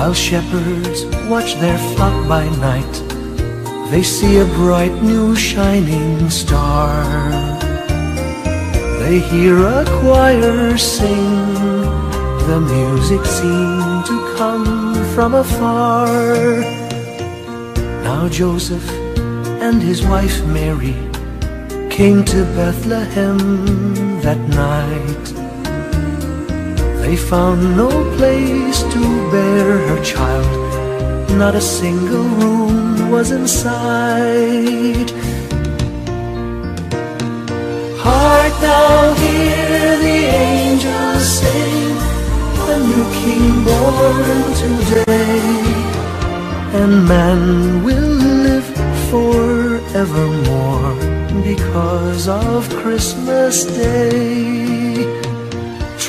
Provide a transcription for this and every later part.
While shepherds watch their flock by night, they see a bright new shining star. They hear a choir sing, the music seemed to come from afar. Now Joseph and his wife Mary came to Bethlehem that night. They found no place to bear her child, not a single room was in sight. Heart now hear the angels sing, a new king born today, and man will live forevermore because of Christmas Day.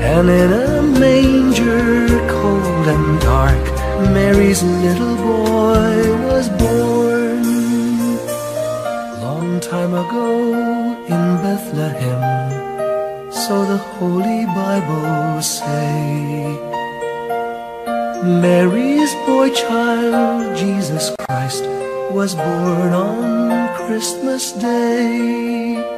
And in a manger cold and dark, Mary's little boy was born. Long time ago in Bethlehem, so the Holy Bible say. Mary's boy child, Jesus Christ, was born on Christmas Day.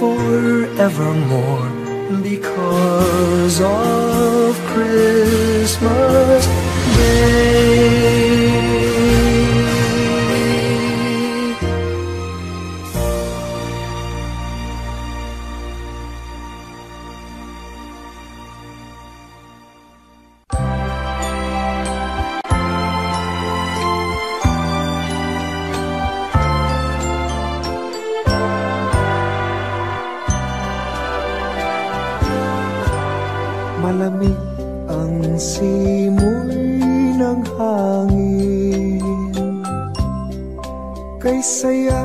forevermore because of Christmas Day. Saya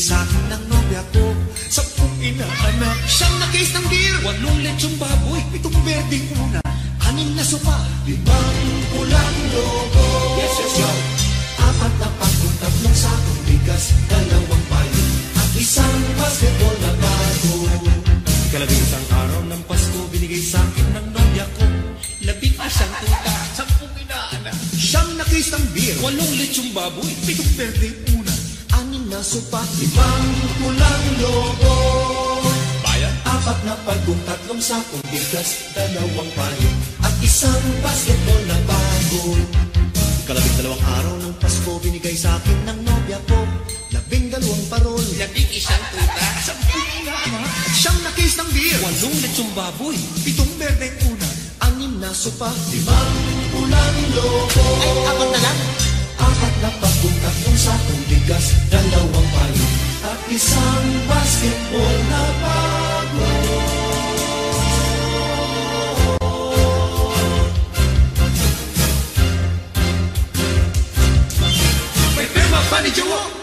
sa akin ng nobya ko? Sampung inaanak. Siyam na case ng beer Walong lechong baboy. Pitong berdeng una Anim na sopa Limang pulang logo Yes, yes, yo Apat na pagod Tatlong sakong bigas Dalawang payo At isang basketball na bago. Kalabing isang araw ng Pasko Binigay sa akin ng nobya ko. Labing asang tuta Sampung inaanak. Siyam na ng beer Walong lechong baboy. Pitong berdeng na supa, limang pulang lobo. Bayan, apat na pagong, tatlong sakong bigas, dalawang payo, at isang basketball na bago. Kalabing dalawang araw ng Pasko, binigay sa akin ng nobya ko, labing dalawang parol, labing isang tuta, sampung na anak, siyam na case ng beer, walong lechong baboy, pitong berdeng una, anim na sopa, limang pulang lobo. Ay, apat na lang? Apat na pagong, tatlong sakong bigas, dalawang payo At isang basketball na bago May pirma pa ni Jowo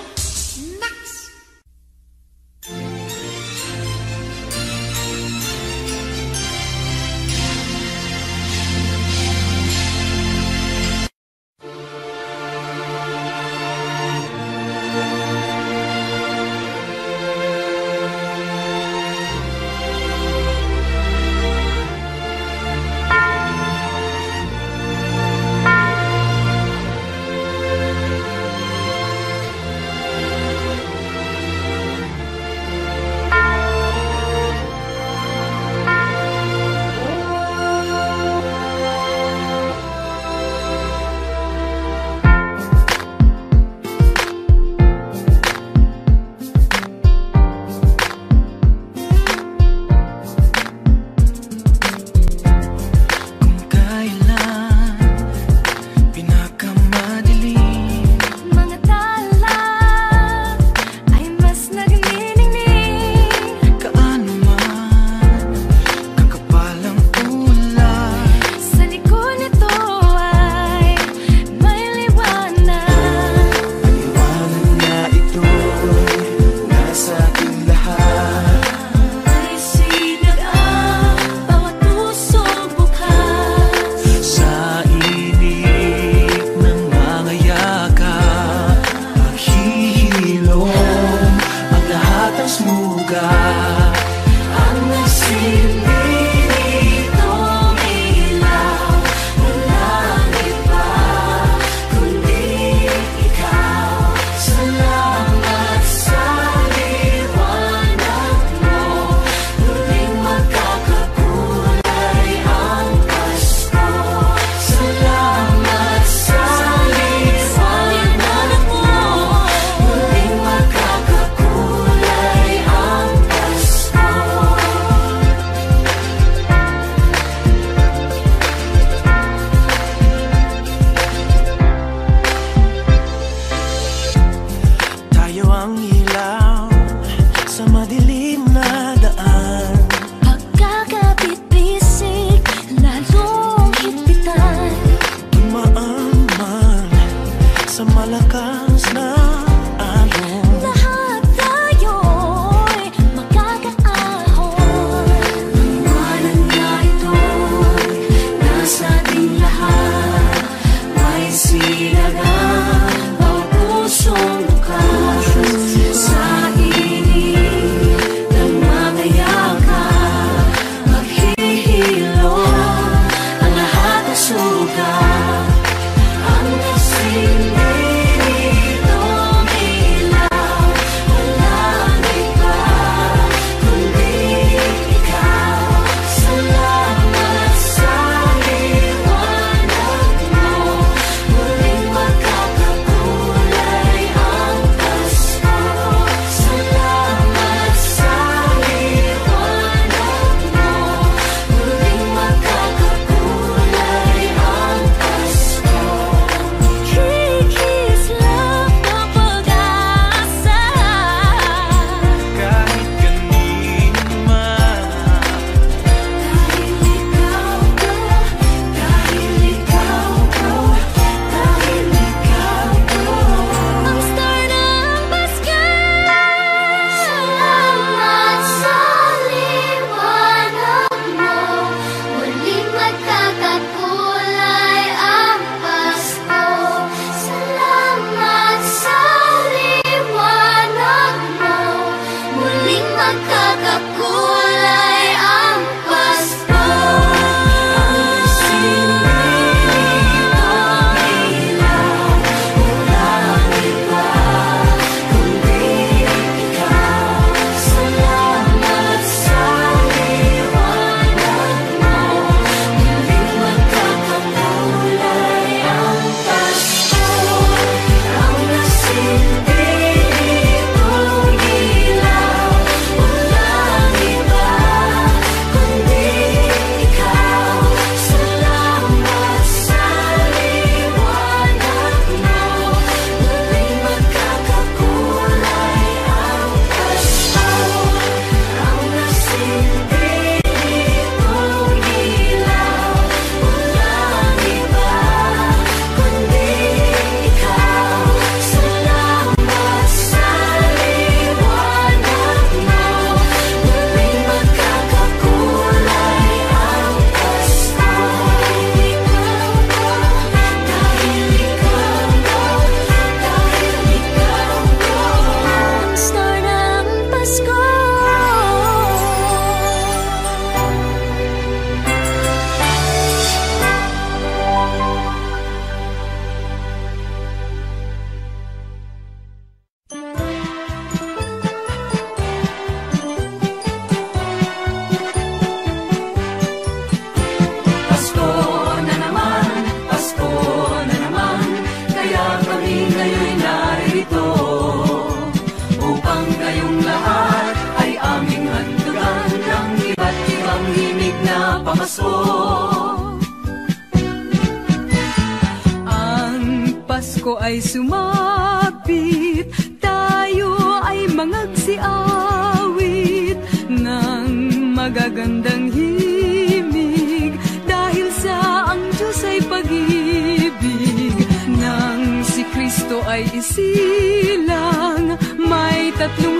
magagandang himig. Dahil sa ang Diyos ay pag-ibig nang si Kristo ay isilang may tatlong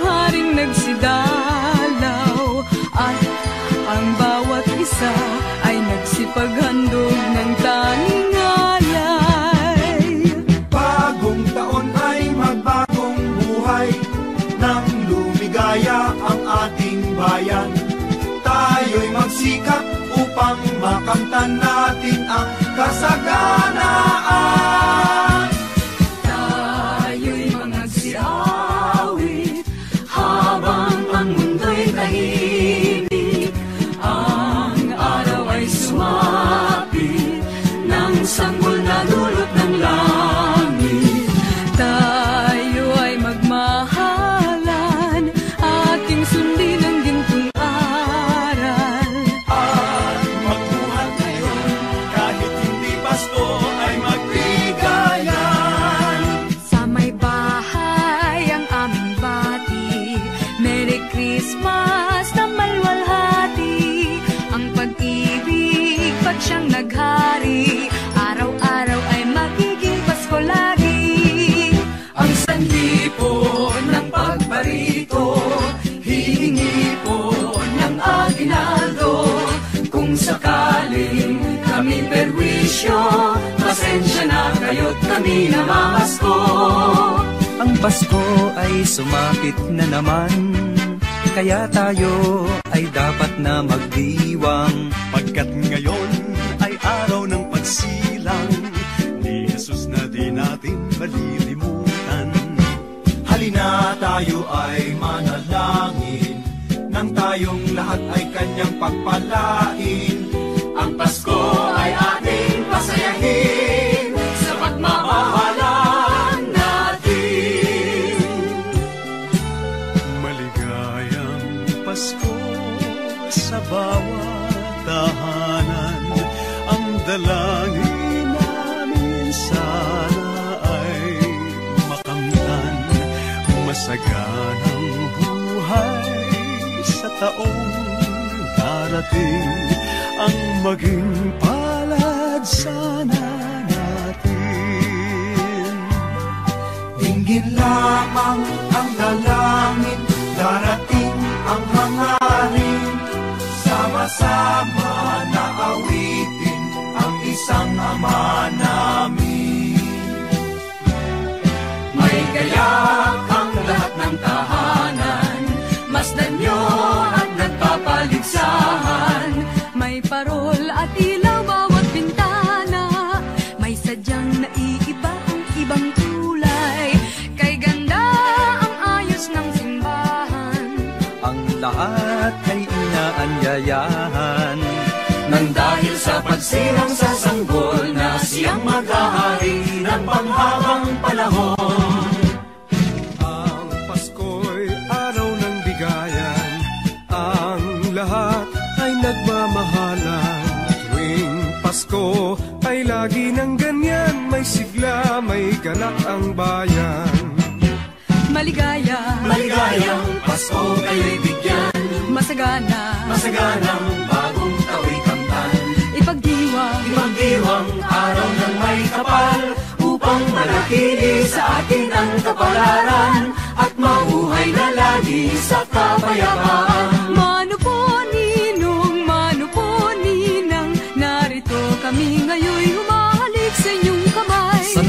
magsikap upang makamtan natin ang kasaganaan Pasko ay sumapit na naman Kaya tayo ay dapat na magdiwang. Pagkat ngayon ay araw ng pagsilang Ni Jesus na di natin malilimutan. Halina tayo ay manalangin Nang tayong lahat ay kanyang pagpalain. Ang Pasko ay Masaganang buhay sa taong darating Ang maging palad sana natin Dinggin lamang ang dalangin, darating ang hangarin. Sama-sama na awitin ang isang ama namin. May lahat ng tahanan. Masdan nyo at nagpapaligsahan. May parol at ilaw bawat bintana. May sadyang naiiba ang ibang kulay. Kay ganda ang ayos ng simbahan. Ang lahat ay inaanyayahan. Nang dahil sa pagsilang sa sanggol na siyang maghahari ng panghabang panahon lagi ng ganyan May sigla, may ganap ang bayan. Maligaya, Maligayang Pasko kayo'y bigyan. Masagana, Masaganang bagong tao'y kamtan ipagdiwang. Magdiwang araw ng may kapal Upang manatili sa atin ang kapalaran At mauhay na lagi sa kapayapaan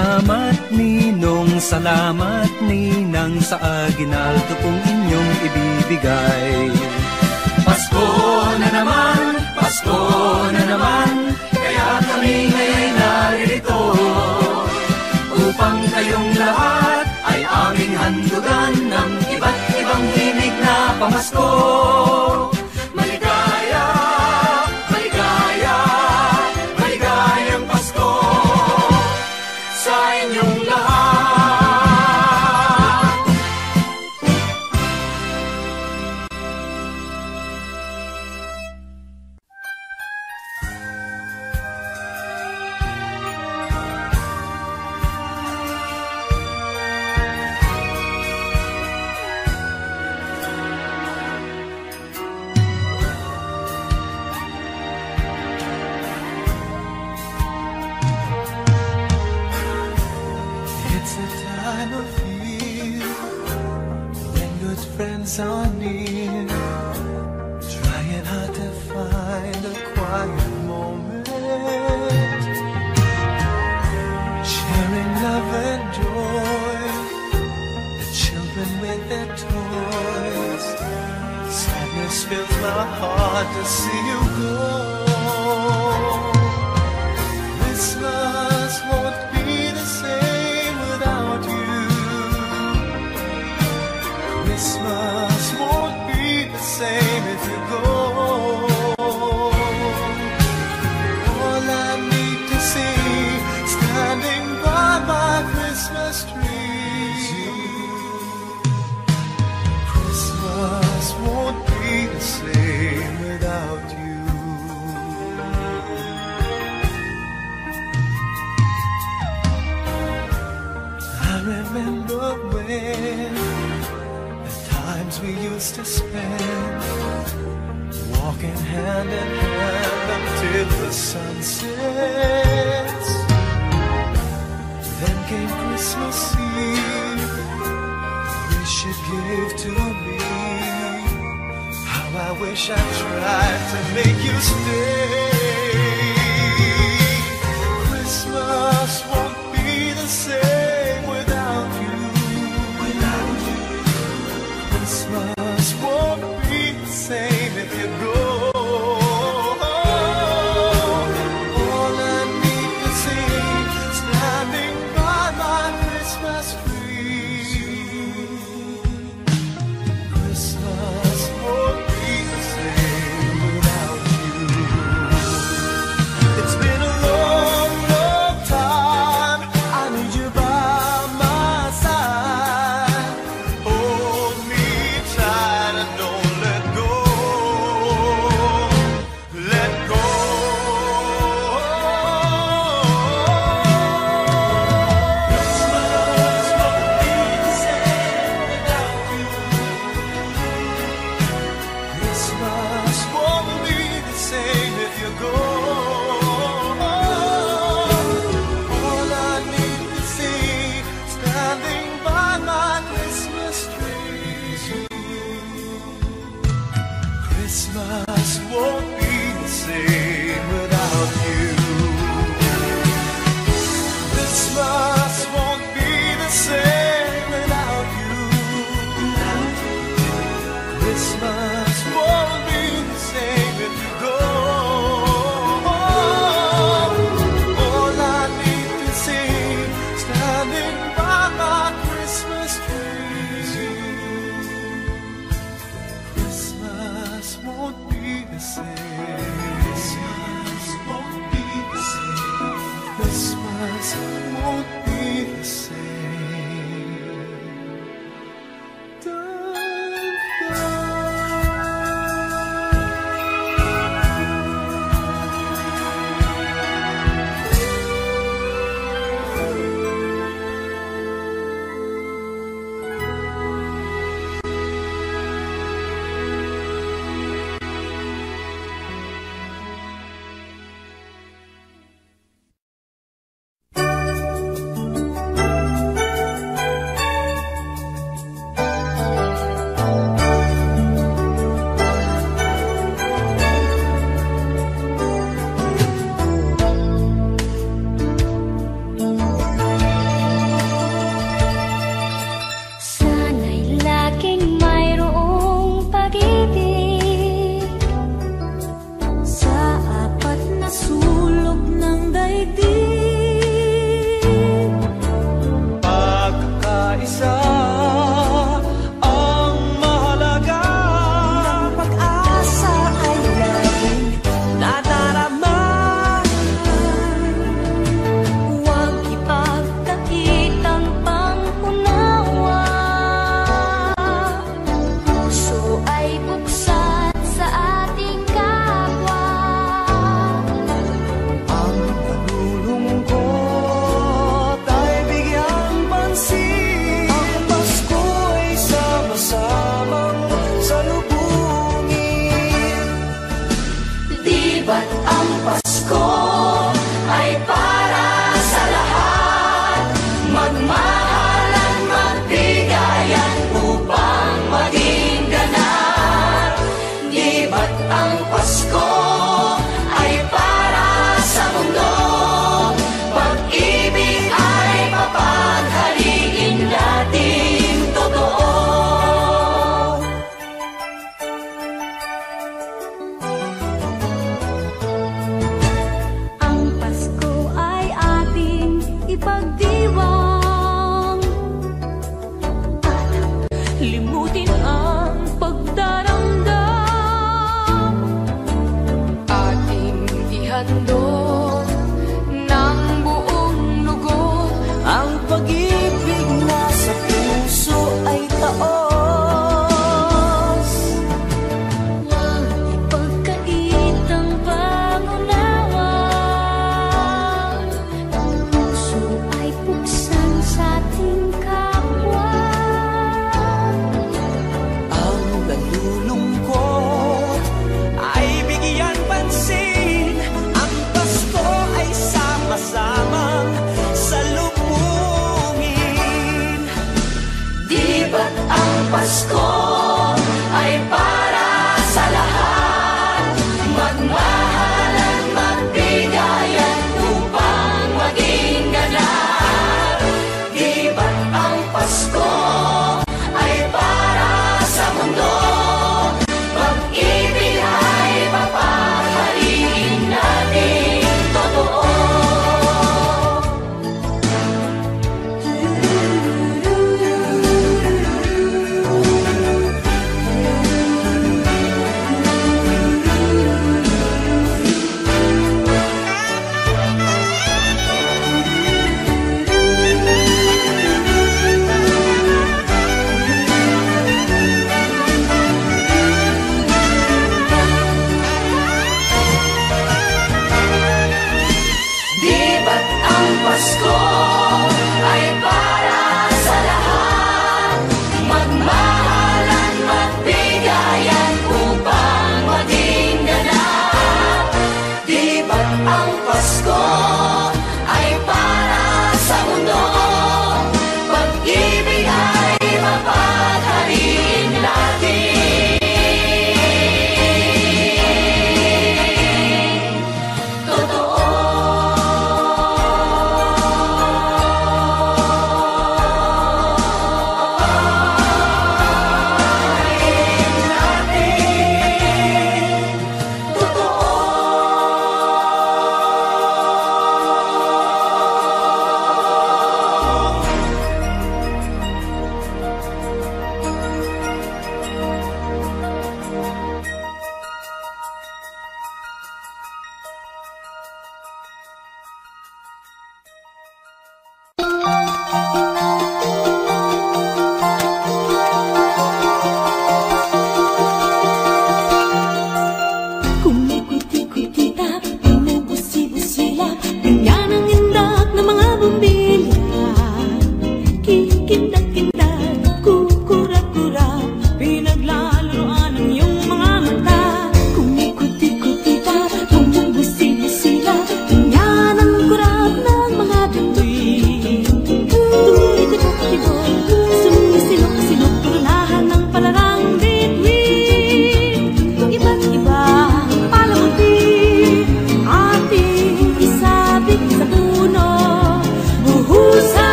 Salamat ninong, salamat ninang Sa aginaldo pong inyong ibibigay. Pasko na naman, Pasko na naman Kaya kami ngayon naririto. Upang kayong lahat ay aming handugan Ng iba't ibang himig na pamasko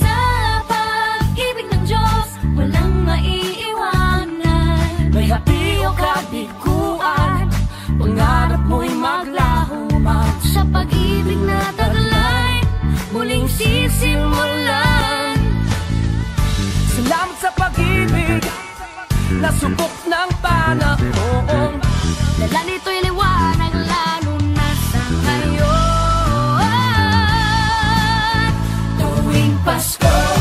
Sa pag-ibig ng Diyos, walang maiiwanan. May hapi o kabiguan, pangarap mo'y maglaho man. Sa pag-ibig na taglay, muling sisimulan. Salamat sa pag-ibig, nasubok ng panahon. Dala nito'y liwanag. Let's go.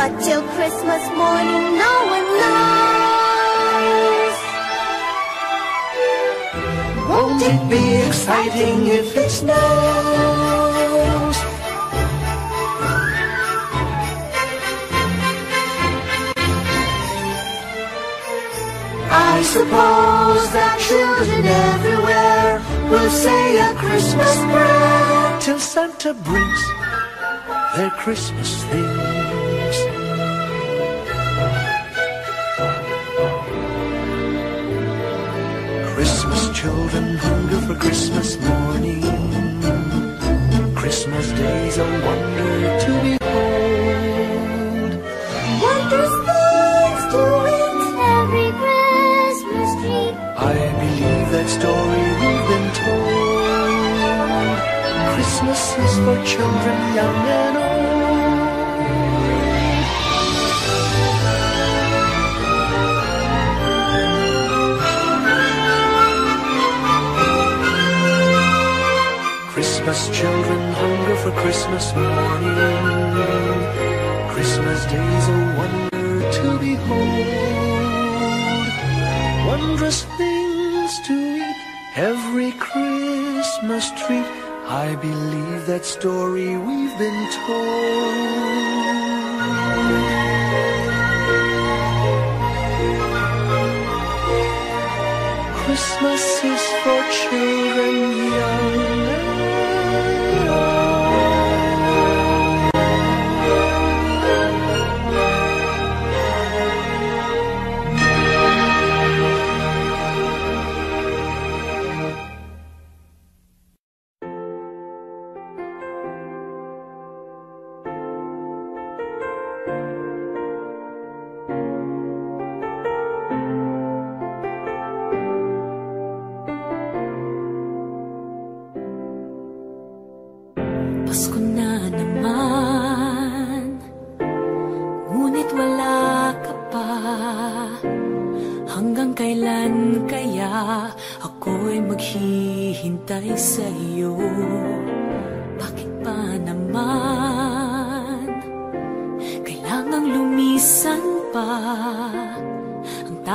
But till Christmas morning, no one knows. Won't it be exciting if it snows? I suppose that children everywhere will say a Christmas prayer till Santa brings their Christmas things. Children hunger for Christmas morning. Christmas day's a wonder to behold. Things to it. Every Christmas tree. I believe that story we've been told. Christmas is for children young and old. Christmas children hunger for Christmas morning. Christmas day's a wonder to behold. Wondrous things to eat, every Christmas treat. I believe that story we've been told. Christmas is for children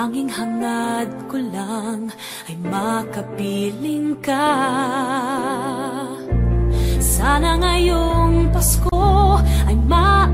tanging hangad ko lang Ay makapiling ka. Sana ngayong Pasko ay maalala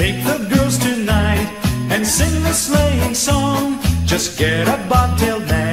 Take the girls tonight and sing the sleighing song. Just get a bobtail now.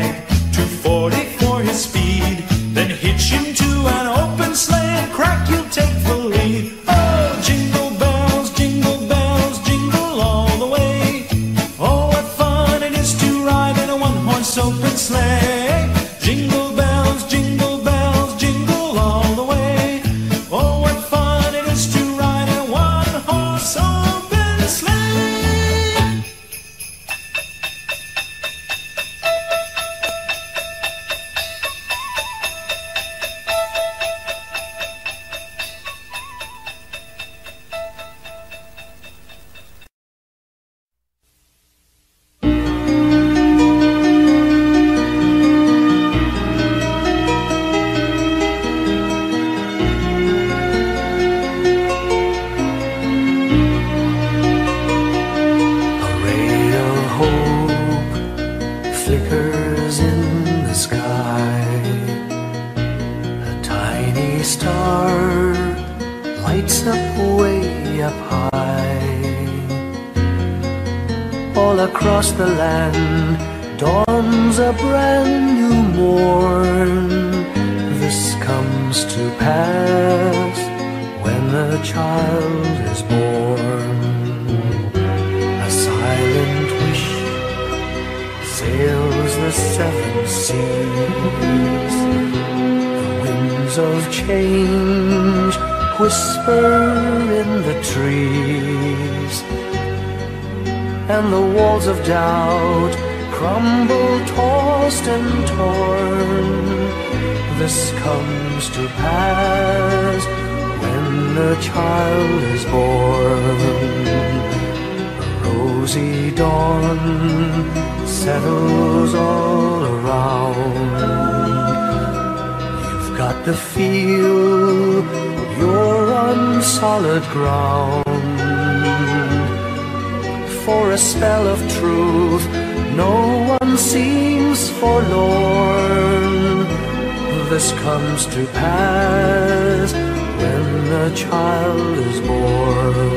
a child is born.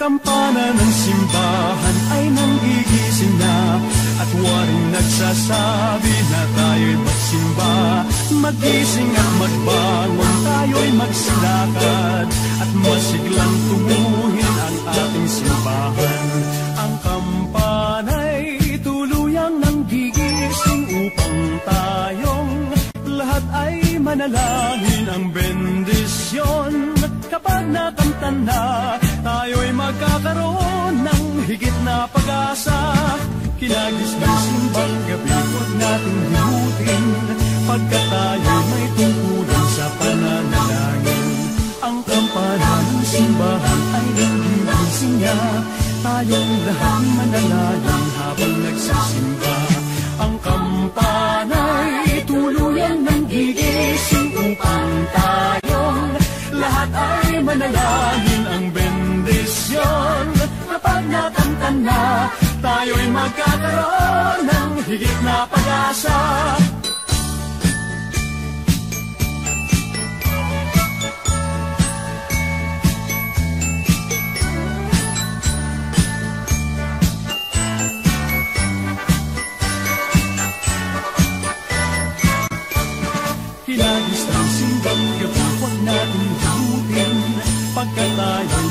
Kampana ng simbahan ay nanggigising na. At waring nagsasabi na tayo'y magsimba. Magising at magbangon, tayo'y magsilakad. At masiglang tubuhin ang ating simbahan. Ang kampana'y tuluyang nanggigising upang tayong lahat ay manalangin ang bendisyon. Kapag nakamtan na, tayo'y magkakaroon ng higit na pag-asa. Kinagis ng simbang gabi, huwag natin himutin Pagkat tayo'y may tungkulan sa pananalangin. Ang kampana ng simbahan ay nangigising niya. Tayong lahat manalangin habang nagsisimba. Ang kampana'y tuluyang nanggigising upang tayong lahat ay manalangin. Ang bendisyon Kapag nakamtan na, tayo'y magkakaroon ng higit na pag-asa. Hinagis ng simbang gabi, huwag natin himutin Pagkat tayo'y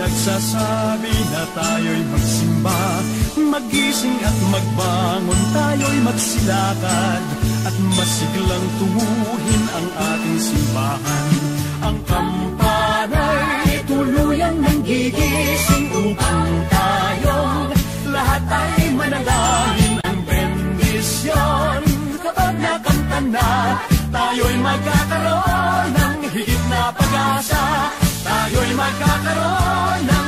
nagsasabi na tayo'y magsimba Magising at magbangon tayo'y magsilakad At masiglang tuwuhin ang ating simbahan. Ang kampana'y tuluyang nanggigising upang tayong lahat ay manalangin ang bendisyon. Kapag nakamtan na, tayo'y magkakaroon ng higit na pag-asa Ой, макароны.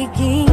Ele